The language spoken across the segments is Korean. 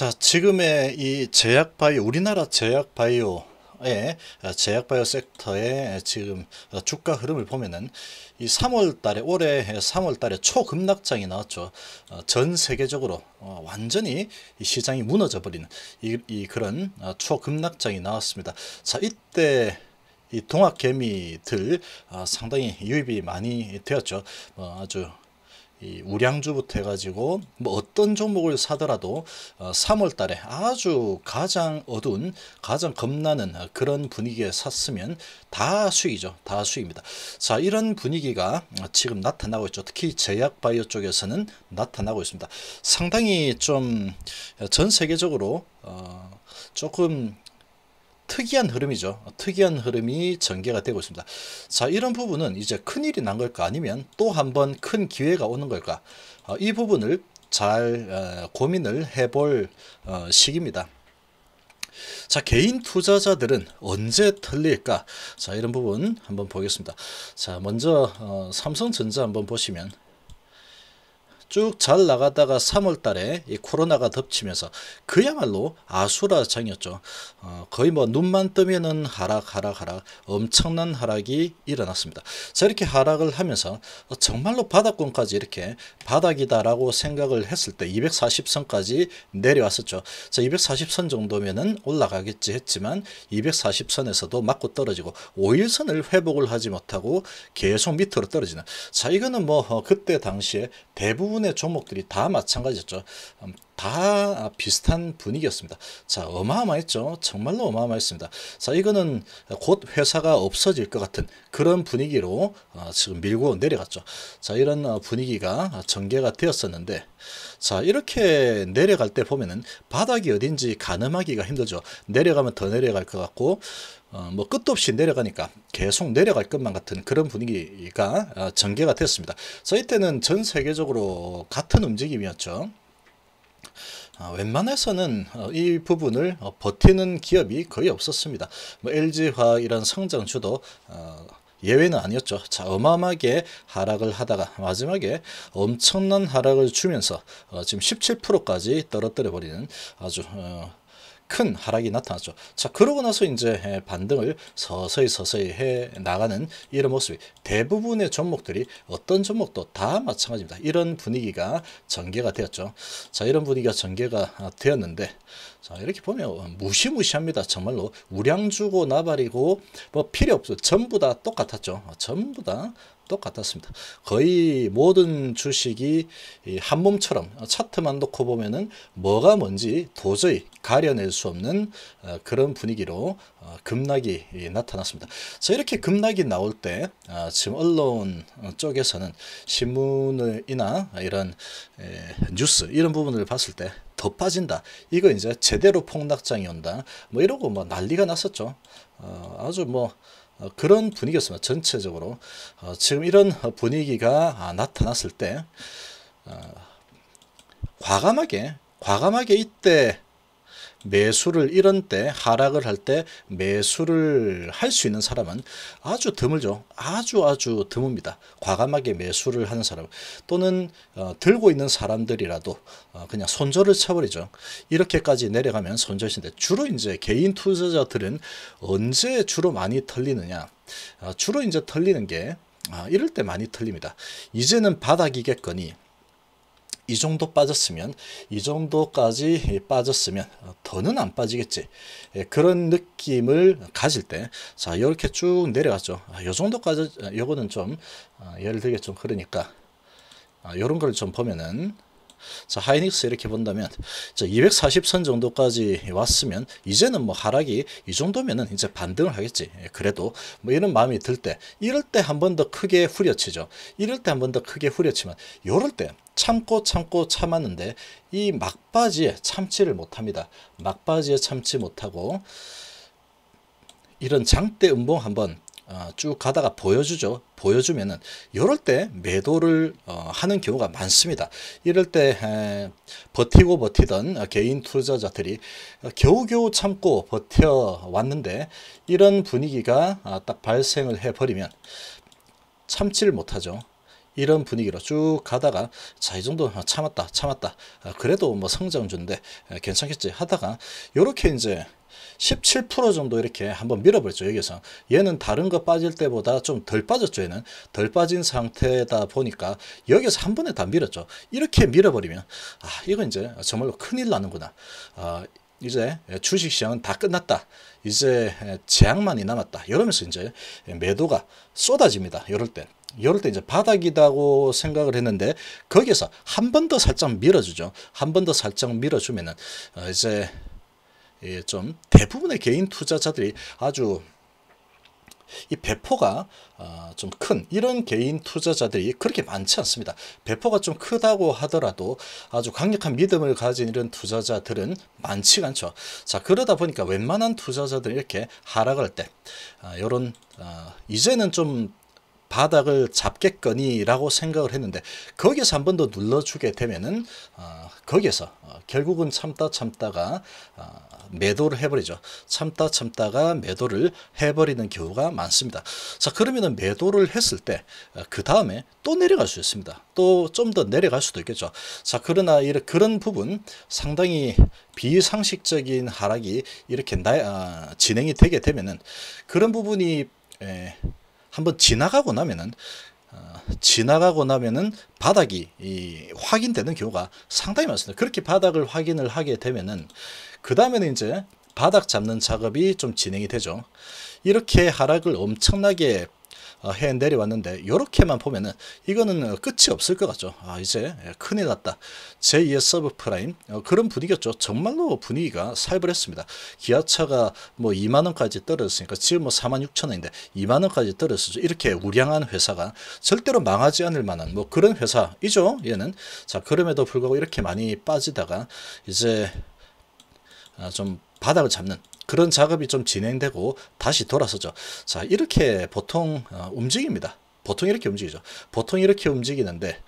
자, 지금의 이 제약바이오, 우리나라 제약바이오의 제약바이오 섹터의 지금 주가 흐름을 보면은 이 3월 달에 올해 3월 달에 초급락장이 나왔죠. 어, 전 세계적으로 어, 완전히 이 시장이 무너져 버리는 이, 이 그런 어, 초급락장이 나왔습니다. 자, 이때 이 동학개미들 상당히 유입이 많이 되었죠. 아주 이 우량주부터 해가지고 뭐 어떤 종목을 사더라도 어 3월 달에 아주 가장 어두운 가장 겁나는 그런 분위기에 샀으면 다 수익이죠. 다 수익입니다. 자 이런 분위기가 지금 나타나고 있죠. 특히 제약바이오 쪽에서는 나타나고 있습니다. 상당히 좀 전 세계적으로 어 조금 특이한 흐름이죠. 특이한 흐름이 전개가 되고 있습니다. 자, 이런 부분은 이제 큰일이 난 걸까 아니면 또 한 번 큰 기회가 오는 걸까? 어, 이 부분을 잘 어, 고민을 해볼 어, 시기입니다. 자, 개인 투자자들은 언제 털릴까? 자, 이런 부분 한번 보겠습니다. 자, 먼저 어, 삼성전자 한번 보시면 쭉 잘 나가다가 3월 달에 이 코로나가 덮치면서 그야말로 아수라장이었죠. 어, 거의 뭐 눈만 뜨면은 하락, 하락, 하락, 엄청난 하락이 일어났습니다. 자, 이렇게 하락을 하면서 정말로 바닥권까지 이렇게 바닥이다라고 생각을 했을 때 240선까지 내려왔었죠. 자, 240선 정도면은 올라가겠지 했지만 240선에서도 맞고 떨어지고 5일선을 회복을 하지 못하고 계속 밑으로 떨어지는. 자, 이거는 뭐 어, 그때 당시에 대부분 대부분의 종목들이 다 마찬가지였죠. 음, 다 비슷한 분위기였습니다. 자, 어마어마했죠. 정말로 어마어마했습니다. 자, 이거는 곧 회사가 없어질 것 같은 그런 분위기로 어, 지금 밀고 내려갔죠. 자, 이런 어, 분위기가 전개가 되었었는데, 자, 이렇게 내려갈 때 보면은 바닥이 어딘지 가늠하기가 힘들죠. 내려가면 더 내려갈 것 같고, 어, 뭐 끝도 없이 내려가니까 계속 내려갈 것만 같은 그런 분위기가 어, 전개가 됐습니다. 저희 때는 전 세계적으로 같은 움직임이었죠. 어, 웬만해서는 어, 이 부분을 어, 버티는 기업이 거의 없었습니다. 뭐 LG화 이런 성장주도 어, 예외는 아니었죠. 자, 어마어마하게 하락을 하다가 마지막에 엄청난 하락을 주면서 어, 지금 17%까지 떨어뜨려 버리는 아주 어, 큰 하락이 나타났죠. 자, 그러고 나서 이제 반등을 서서히 서서히 해 나가는 이런 모습이 대부분의 종목들이 어떤 종목도 다 마찬가지입니다. 이런 분위기가 전개가 되었죠. 자, 이런 분위기가 전개가 되었는데 자, 이렇게 보면 무시무시합니다. 정말로 우량주고 나발이고 뭐 필요 없어. 전부 다 똑같았죠. 전부 다 똑같았습니다. 거의 모든 주식이 한 몸처럼 차트만 놓고 보면은 뭐가 뭔지 도저히 가려낼 수 없는 어, 그런 분위기로 어, 급락이 나타났습니다. 자 이렇게 급락이 나올 때 어, 지금 언론 쪽에서는 신문이나 이런 뉴스 이런 부분을 봤을 때 더 빠진다. 이거 이제 제대로 폭락장이 온다. 뭐 이러고 뭐 난리가 났었죠. 아주 뭐 어, 그런 분위기였습니다. 전체적으로 어, 지금 이런 분위기가 아, 나타났을 때 어, 과감하게 과감하게 이때 매수를 이런 때 하락을 할 때 매수를 할 수 있는 사람은 아주 드물죠. 아주 아주 드뭅니다. 과감하게 매수를 하는 사람 또는 어, 들고 있는 사람들이라도 어, 그냥 손절을 쳐버리죠. 이렇게까지 내려가면 손절인데 주로 이제 개인 투자자들은 언제 주로 많이 털리느냐? 어, 주로 이제 털리는 게 아, 이럴 때 많이 털립니다. 이제는 바닥이겠거니 이 정도 빠졌으면 이 정도까지 빠졌으면 더는 안 빠지겠지. 예, 그런 느낌을 가질 때자 이렇게 쭉 내려갔죠. 이 아, 정도까지 요거는 좀 아, 예를 들게 좀 그러니까 이런 아, 걸좀 보면은 자, 하이닉스 이렇게 본다면 자, 240선 정도까지 왔으면 이제는 뭐 하락이 이 정도면은 이제 반등을 하겠지. 예, 그래도 뭐 이런 마음이 들 때 이럴 때 한 번 더 크게 후려치죠. 이럴 때 한 번 더 크게 후려치면 요럴 때 참고 참고 참았는데 이 막바지에 참지를 못합니다. 막바지에 참지 못하고 이런 장대 음봉 한번 어, 쭉 가다가 보여주죠. 보여주면은 이럴 때 매도를 어, 하는 경우가 많습니다. 이럴 때 에, 버티고 버티던 개인 투자자들이 겨우겨우 참고 버텨 왔는데 이런 분위기가 아, 딱 발생을 해버리면 참지를 못하죠. 이런 분위기로 쭉 가다가 자 이 정도 참았다 참았다 아, 그래도 뭐 성장주인데 괜찮겠지 하다가 요렇게 이제 17% 정도 이렇게 한번 밀어버렸죠 여기서. 얘는 다른 거 빠질 때보다 좀 덜 빠졌죠 얘는. 덜 빠진 상태다 보니까 여기서 한 번에 다 밀었죠. 이렇게 밀어버리면 아 이거 이제 정말로 큰일 나는구나. 아 이제 주식시장은 다 끝났다. 이제 재앙만이 남았다. 이러면서 이제 매도가 쏟아집니다 이럴 때. 이럴 때 이제 바닥이다고 생각을 했는데 거기에서 한 번 더 살짝 밀어주죠. 한 번 더 살짝 밀어주면은 어, 이제 예, 좀 대부분의 개인 투자자들이 아주 이 배포가 어, 좀큰 이런 개인 투자자들이 그렇게 많지 않습니다. 배포가 좀 크다고 하더라도 아주 강력한 믿음을 가진 이런 투자자들은 많지가 않죠. 자 그러다 보니까 웬만한 투자자들이 이렇게 하락할 때 아, 이런 어, 이제는 좀 바닥을 잡겠거니라고 생각을 했는데 거기서 한 번 더 눌러주게 되면은 어, 거기에서 어, 결국은 참다 참다가 어, 매도를 해버리죠. 참다 참다가 매도를 해버리는 경우가 많습니다. 자 그러면은 매도를 했을 때그 어, 다음에 또 내려갈 수 있습니다. 또 좀 더 내려갈 수도 있겠죠. 자 그러나 이런 그런 부분 상당히 비상식적인 하락이 이렇게 나, 아, 진행이 되게 되면은 그런 부분이 에, 한번 지나가고 나면은 어, 지나가고 나면은 바닥이 이, 확인되는 경우가 상당히 많습니다. 그렇게 바닥을 확인을 하게 되면은 그 다음에는 이제 바닥 잡는 작업이 좀 진행이 되죠. 이렇게 하락을 엄청나게 어, 해 내려왔는데 이렇게만 보면은 이거는 끝이 없을 것 같죠. 아 이제 큰일 났다. 제2의 서브프라임 어, 그런 분위기였죠. 정말로 분위기가 살벌했습니다. 기아차가 뭐 2만 원까지 떨어졌으니까 지금 뭐 4만 6천 원인데 2만 원까지 떨어졌죠. 이렇게 우량한 회사가 절대로 망하지 않을 만한 뭐 그런 회사이죠. 얘는 자 그럼에도 불구하고 이렇게 많이 빠지다가 이제 아, 좀 바닥을 잡는 그런 작업이 좀 진행되고 다시 돌아서죠. 자, 이렇게 보통 어, 움직입니다. 보통 이렇게 움직이죠. 보통 이렇게 움직이는데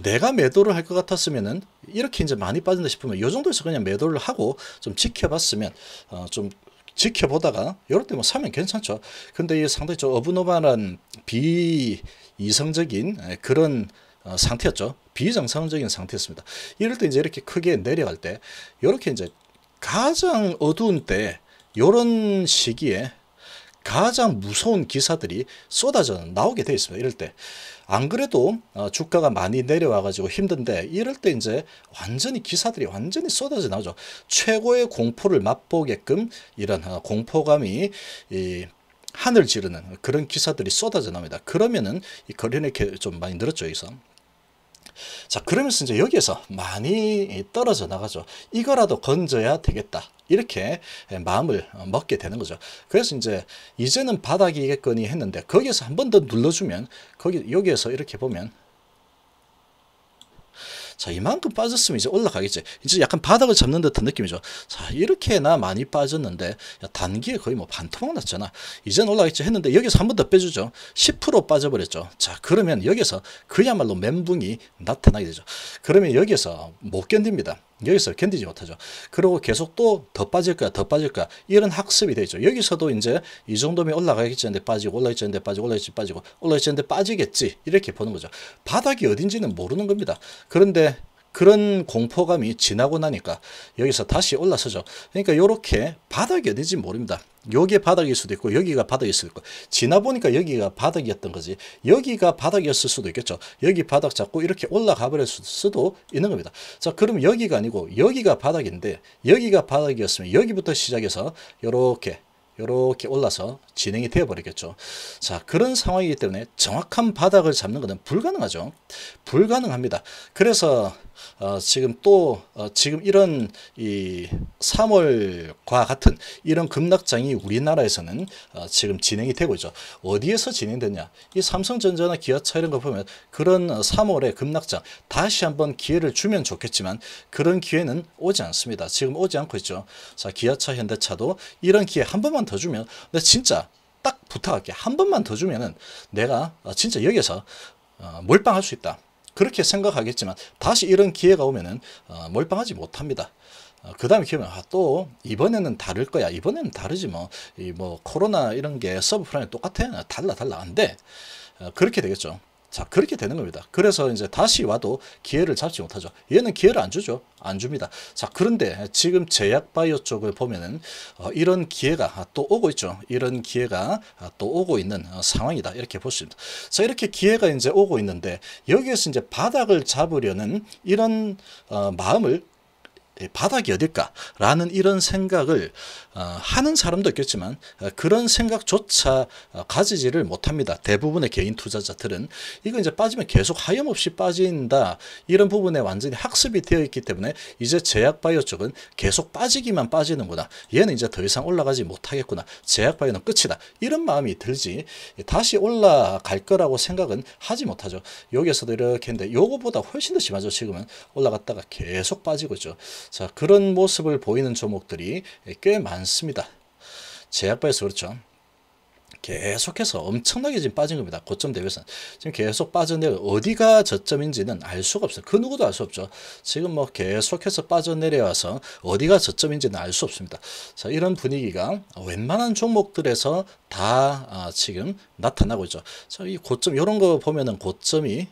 내가 매도를 할 것 같았으면은 이렇게 이제 많이 빠진다 싶으면 이 정도에서 그냥 매도를 하고 좀 지켜봤으면 어, 좀 지켜보다가 이럴 때 뭐 사면 괜찮죠. 근데 이 상당히 좀 어분어반한 비이성적인 그런 어, 상태였죠. 비정상적인 상태였습니다. 이럴 때 이제 이렇게 크게 내려갈 때 이렇게 이제 가장 어두운 때 이런 시기에 가장 무서운 기사들이 쏟아져 나오게 되어 있습니다. 이럴 때. 안 그래도 어, 주가가 많이 내려와 가지고 힘든데 이럴 때 이제 완전히 기사들이 완전히 쏟아져 나오죠. 최고의 공포를 맛보게끔 이런 어, 공포감이 이 하늘 지르는 그런 기사들이 쏟아져 나옵니다. 그러면은 이 거래량이 좀 많이 늘었죠, 여기서. 자 그러면서 이제 여기에서 많이 떨어져 나가죠. 이거라도 건져야 되겠다. 이렇게 마음을 먹게 되는 거죠. 그래서 이제 이제는 바닥이겠거니 했는데 거기에서 한 번 더 눌러주면 거기 여기에서 이렇게 보면 자 이만큼 빠졌으면 이제 올라가겠지. 이제 약간 바닥을 잡는 듯한 느낌이죠. 자 이렇게나 많이 빠졌는데 야, 단기에 거의 뭐 반토막 났잖아. 이제는 올라가겠지 했는데 여기서 한 번 더 빼주죠. 10% 빠져버렸죠. 자 그러면 여기서 그야말로 멘붕이 나타나게 되죠. 그러면 여기서 못 견딥니다 여기서 견디지 못하죠. 그리고 계속 또 더 빠질 거야, 더 빠질 거야. 이런 학습이 되죠. 여기서도 이제 이 정도면 올라가겠지 하는데 빠지고, 올라가겠지 하는데 빠지고, 올라가겠지 빠지고, 올라가겠지 하는데 빠지겠지. 이렇게 보는 거죠. 바닥이 어딘지는 모르는 겁니다. 그런데 그런 공포감이 지나고 나니까 여기서 다시 올라서죠. 그러니까 이렇게 바닥이 어딘지 모릅니다. 여기 바닥일 수도 있고 여기가 바닥일 수도 있고 지나 보니까 여기가 바닥이었던 거지 여기가 바닥이었을 수도 있겠죠 여기 바닥 잡고 이렇게 올라가 버릴 수도 있는 겁니다 자 그럼 여기가 아니고 여기가 바닥인데 여기가 바닥이었으면 여기부터 시작해서 이렇게 이렇게 올라서 진행이 되어 버리겠죠. 자, 그런 상황이기 때문에 정확한 바닥을 잡는 것은 불가능하죠. 불가능합니다. 그래서 어, 지금 또 어, 지금 이런 이 3월과 같은 이런 급락장이 우리나라에서는 어, 지금 진행이 되고 있죠. 어디에서 진행되냐? 이 삼성전자나 기아차 이런 거 보면 그런 3월의 급락장 다시 한번 기회를 주면 좋겠지만 그런 기회는 오지 않습니다. 지금 오지 않고 있죠. 자, 기아차, 현대차도 이런 기회 한 번만 더 주면 나 진짜 딱 부탁할게. 한 번만 더 주면은 내가 어, 진짜 여기서 어, 몰빵할 수 있다. 그렇게 생각하겠지만 다시 이런 기회가 오면은 어, 몰빵하지 못합니다. 어, 그 다음에 기회면 아, 또 이번에는 다를 거야. 이번에는 다르지 뭐. 이 뭐 코로나 이런 게 서브프라임 똑같아. 달라 달라 안 돼. 어, 그렇게 되겠죠. 자, 그렇게 되는 겁니다. 그래서 이제 다시 와도 기회를 잡지 못하죠. 얘는 기회를 안 주죠. 안 줍니다. 자, 그런데 지금 제약바이오 쪽을 보면은 어, 이런 기회가 또 오고 있죠. 이런 기회가 또 오고 있는 어, 상황이다. 이렇게 볼 수 있습니다. 자, 이렇게 기회가 이제 오고 있는데 여기에서 이제 바닥을 잡으려는 이런 어, 마음을 바닥이 어딜까라는 이런 생각을 어, 하는 사람도 있겠지만 어, 그런 생각조차 어, 가지지를 못합니다. 대부분의 개인 투자자들은 이거 이제 빠지면 계속 하염없이 빠진다 이런 부분에 완전히 학습이 되어 있기 때문에 이제 제약바이오 쪽은 계속 빠지기만 빠지는구나 얘는 이제 더 이상 올라가지 못하겠구나 제약바이오는 끝이다 이런 마음이 들지 다시 올라갈 거라고 생각은 하지 못하죠. 여기에서도 이렇게 했는데 요거보다 훨씬 더 심하죠. 지금은 올라갔다가 계속 빠지고 있죠. 자, 그런 모습을 보이는 종목들이 꽤 많습니다. 제약바에서 그렇죠. 계속해서 엄청나게 지금 빠진 겁니다. 고점 대비해서 지금 계속 빠져내려 어디가 저점인지는 알 수가 없어요. 그 누구도 알 수 없죠. 지금 뭐 계속해서 빠져내려와서 어디가 저점인지는 알 수 없습니다. 자 이런 분위기가 웬만한 종목들에서 다 아, 지금 나타나고 있죠. 자 이 고점 이런 거 보면은 고점이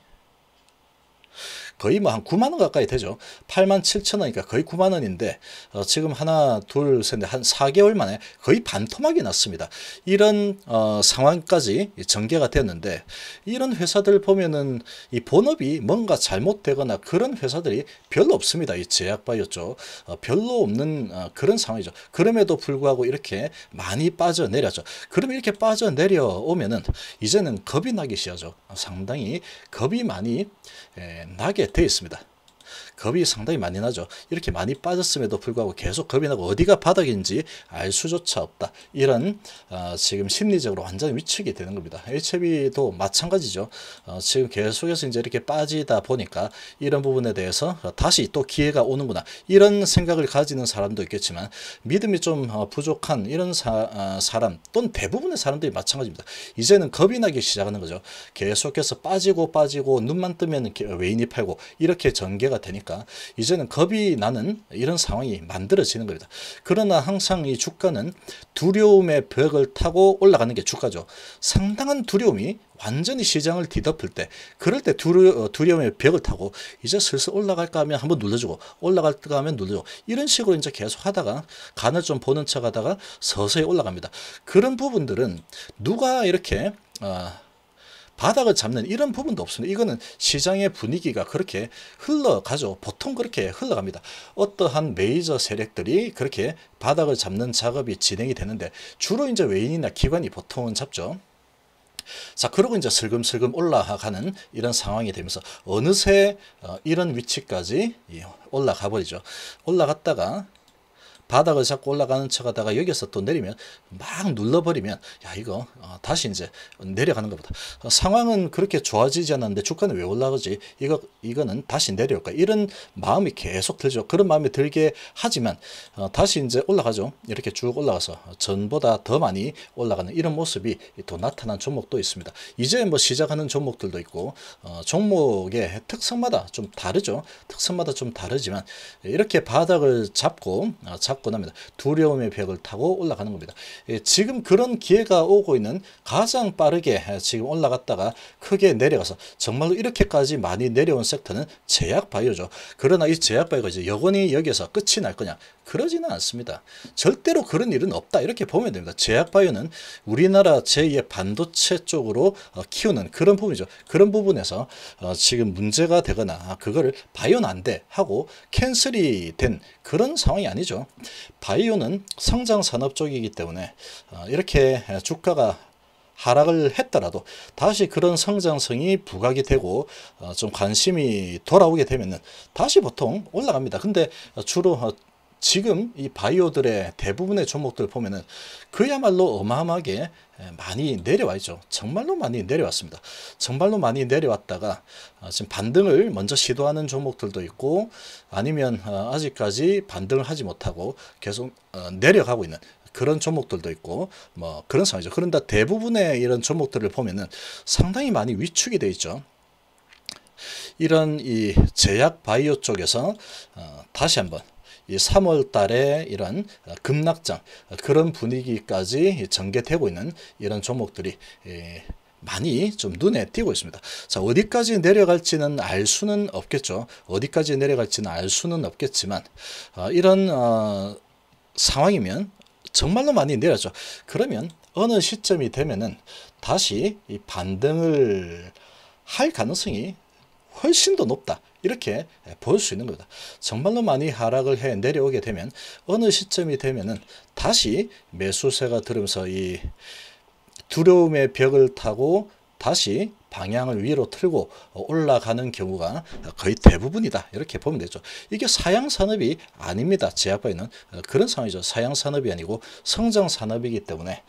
거의 뭐 한 9만 원 가까이 되죠. 8만 7천 원이니까 거의 9만 원인데 어, 지금 하나 둘셋한 4개월 만에 거의 반토막이 났습니다. 이런 어, 상황까지 전개가 됐는데 이런 회사들 보면은 이 본업이 뭔가 잘못되거나 그런 회사들이 별로 없습니다. 이 제약바이오 쪽 어, 별로 없는 어, 그런 상황이죠. 그럼에도 불구하고 이렇게 많이 빠져내렸죠. 그럼 이렇게 빠져내려오면은 이제는 겁이 나기 시작하죠. 상당히 겁이 많이 에, 나게 되어 있습니다. 겁이 상당히 많이 나죠. 이렇게 많이 빠졌음에도 불구하고 계속 겁이 나고 어디가 바닥인지 알 수조차 없다. 이런 어, 지금 심리적으로 완전히 위축이 되는 겁니다. HB도 마찬가지죠. 어, 지금 계속해서 이제 이렇게 빠지다 보니까 이런 부분에 대해서 다시 또 기회가 오는구나. 이런 생각을 가지는 사람도 있겠지만 믿음이 좀 어, 부족한 이런 사, 어, 사람 또는 대부분의 사람들이 마찬가지입니다. 이제는 겁이 나기 시작하는 거죠. 계속해서 빠지고 빠지고 눈만 뜨면 외인이 팔고 이렇게 전개가 되니까 이제는 겁이 나는 이런 상황이 만들어지는 겁니다. 그러나 항상 이 주가는 두려움의 벽을 타고 올라가는 게 주가죠. 상당한 두려움이 완전히 시장을 뒤덮을 때 그럴 때 두려, 어, 두려움의 벽을 타고 이제 슬슬 올라갈까 하면 한번 눌러주고 올라갈까 하면 눌러주고 이런 식으로 이제 계속 하다가 간을 좀 보는 척 하다가 서서히 올라갑니다. 그런 부분들은 누가 이렇게 어, 바닥을 잡는 이런 부분도 없습니다. 이거는 시장의 분위기가 그렇게 흘러가죠. 보통 그렇게 흘러갑니다. 어떠한 메이저 세력들이 그렇게 바닥을 잡는 작업이 진행이 되는데 주로 이제 외인이나 기관이 보통은 잡죠. 자, 그러고 이제 슬금슬금 올라가는 이런 상황이 되면서 어느새 어, 이런 위치까지 올라가 버리죠. 올라갔다가 바닥을 잡고 올라가는 척 하다가 여기서 또 내리면 막 눌러버리면 야 이거 어, 다시 이제 내려가는 것보다. 어, 상황은 그렇게 좋아지지 않았는데 주가는 왜 올라가지? 이거 이거는 다시 내려올까 이런 마음이 계속 들죠. 그런 마음이 들게 하지만 어, 다시 이제 올라가죠. 이렇게 쭉 올라가서 전보다 더 많이 올라가는 이런 모습이 또 나타난 종목도 있습니다. 이제 뭐 시작하는 종목들도 있고 어, 종목의 특성마다 좀 다르죠. 특성마다 좀 다르지만 이렇게 바닥을 잡고 어, 잡 납니다. 두려움의 벽을 타고 올라가는 겁니다. 예, 지금 그런 기회가 오고 있는 가장 빠르게 지금 올라갔다가 크게 내려가서 정말로 이렇게까지 많이 내려온 섹터는 제약 바이오죠. 그러나 이 제약 바이오가 이제 여건이 여기서 끝이 날 거냐? 그러지는 않습니다. 절대로 그런 일은 없다. 이렇게 보면 됩니다. 제약바이오는 우리나라 제2의 반도체 쪽으로 어, 키우는 그런 부분이죠. 그런 부분에서 어, 지금 문제가 되거나 아, 그거를 바이오는 안 돼 하고 캔슬이 된 그런 상황이 아니죠. 바이오는 성장 산업 쪽이기 때문에 어, 이렇게 주가가 하락을 했더라도 다시 그런 성장성이 부각이 되고 좀 관심이 돌아오게 되면은 다시 보통 올라갑니다. 근데 주로 지금 이 바이오들의 대부분의 종목들 보면은 그야말로 어마어마하게 많이 내려와 있죠. 정말로 많이 내려왔습니다. 정말로 많이 내려왔다가 어, 지금 반등을 먼저 시도하는 종목들도 있고 아니면 어, 아직까지 반등을 하지 못하고 계속 어, 내려가고 있는 그런 종목들도 있고 뭐 그런 상황이죠. 그런데 대부분의 이런 종목들을 보면은 상당히 많이 위축이 돼 있죠. 이런 이 제약 바이오 쪽에서 다시 한번 이 3월 달에 이런 급락장 그런 분위기까지 전개되고 있는 이런 종목들이 예, 많이 좀 눈에 띄고 있습니다. 자, 어디까지 내려갈지는 알 수는 없겠죠. 어디까지 내려갈지는 알 수는 없겠지만, 어, 이런, 어, 상황이면 정말로 많이 내렸죠. 그러면 어느 시점이 되면은 다시 이 반등을 할 가능성이 훨씬 더 높다. 이렇게 볼 수 있는 겁니다. 정말로 많이 하락을 해 내려오게 되면 어느 시점이 되면은 다시 매수세가 들으면서 이 두려움의 벽을 타고 다시 방향을 위로 틀고 올라가는 경우가 거의 대부분이다. 이렇게 보면 되죠. 이게 사양 산업이 아닙니다. 제약바에는 그런 상황이죠. 사양 산업이 아니고 성장 산업이기 때문에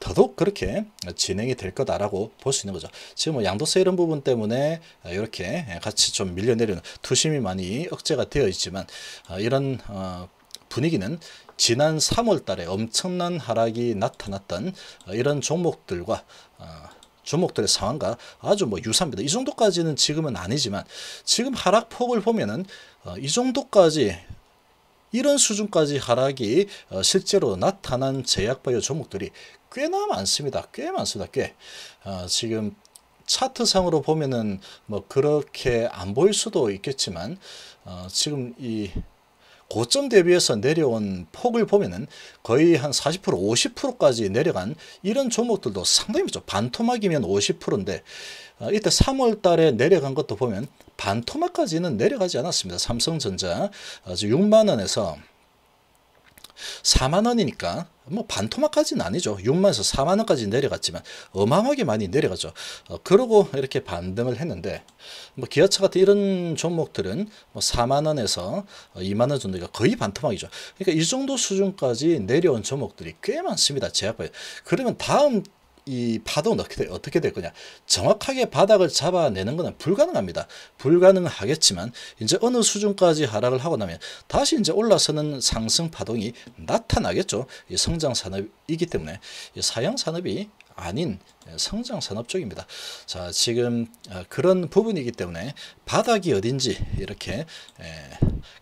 더더욱 그렇게 진행이 될 거다라고 볼 수 있는 거죠. 지금 뭐 양도세 이런 부분 때문에 이렇게 같이 좀 밀려내리는 투심이 많이 억제가 되어 있지만 이런 어, 분위기는 지난 3월 달에 엄청난 하락이 나타났던 이런 종목들과 어, 종목들의 상황과 아주 뭐 유사합니다. 이 정도까지는 지금은 아니지만 지금 하락폭을 보면은 어, 이 정도까지 이런 수준까지 하락이 어, 실제로 나타난 제약바이오 종목들이 꽤나 많습니다. 꽤 많습니다. 꽤 어, 지금 차트상으로 보면은 뭐 그렇게 안 보일 수도 있겠지만 어, 지금 이 고점 대비해서 내려온 폭을 보면은 거의 한 40% 50%까지 내려간 이런 종목들도 상당히 많죠. 반토막이면 50%인데 어, 이때 3월 달에 내려간 것도 보면 반토막까지는 내려가지 않았습니다. 삼성전자 어, 6만 원에서 4만 원이니까 뭐 반토막까지는 아니죠. 6만에서 4만 원까지 내려갔지만 어마어마하게 많이 내려가죠. 어, 그러고 이렇게 반등을 했는데 뭐 기아차 같은 이런 종목들은 뭐 4만 원에서 2만 원 정도가 거의 반토막이죠. 그러니까 이 정도 수준까지 내려온 종목들이 꽤 많습니다. 제약바에. 그러면 다음 이 파동은 어떻게, 돼, 어떻게 될 거냐. 정확하게 바닥을 잡아내는 것은 불가능합니다. 불가능하겠지만, 이제 어느 수준까지 하락을 하고 나면 다시 이제 올라서는 상승 파동이 나타나겠죠. 이 성장 산업이기 때문에 이 사양 산업이 아닌 성장 산업 쪽입니다. 자, 지금 어, 그런 부분이기 때문에 바닥이 어딘지 이렇게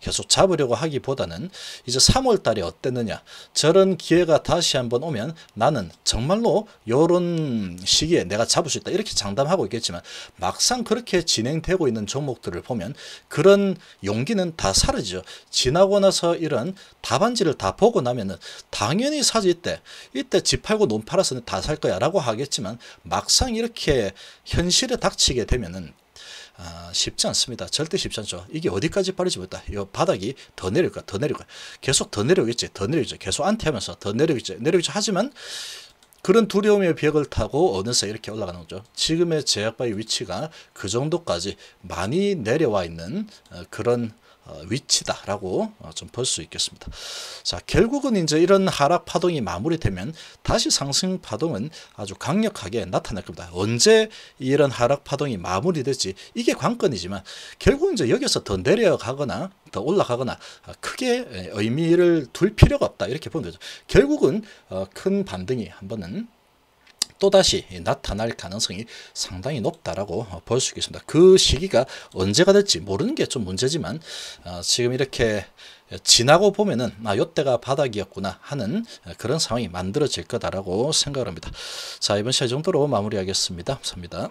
계속 잡으려고 하기보다는 이제 3월 달에 어땠느냐. 저런 기회가 다시 한번 오면 나는 정말로 요런 시기에 내가 잡을 수 있다. 이렇게 장담하고 있겠지만 막상 그렇게 진행되고 있는 종목들을 보면 그런 용기는 다 사라지죠. 지나고 나서 이런 답안지를 다 보고 나면은 당연히 사지 이때 이때 집 팔고 논 팔아서 다살 거야 라고 하겠지만 막상 이렇게 현실에 닥치게 되면은 아, 쉽지 않습니다. 절대 쉽지 않죠. 이게 어디까지 빠르지 못다. 이 바닥이 더 내릴까, 더 내릴까. 계속 더 내려오겠지, 더 내리죠. 계속 안티하면서 더 내려오겠지, 내려오겠지. 하지만 그런 두려움의 벽을 타고 어느새 이렇게 올라가는 거죠. 지금의 제약바의 위치가 그 정도까지 많이 내려와 있는 어, 그런 어, 위치다라고 어, 좀볼 수 있겠습니다. 자, 결국은 이제 이런 하락 파동이 마무리되면 다시 상승 파동은 아주 강력하게 나타날 겁니다. 언제 이런 하락 파동이 마무리될지 이게 관건이지만 결국 이제 여기서 더 내려가거나 더 올라가거나 크게 의미를 둘 필요가 없다 이렇게 보면 되죠. 결국은 큰 반등이 한 번은 또다시 나타날 가능성이 상당히 높다라고 볼 수 있겠습니다. 그 시기가 언제가 될지 모르는 게 좀 문제지만 어, 지금 이렇게 지나고 보면은 아 요때가 바닥이었구나 하는 그런 상황이 만들어질 거다라고 생각을 합니다. 자 이번 시간 정도로 마무리하겠습니다. 감사합니다.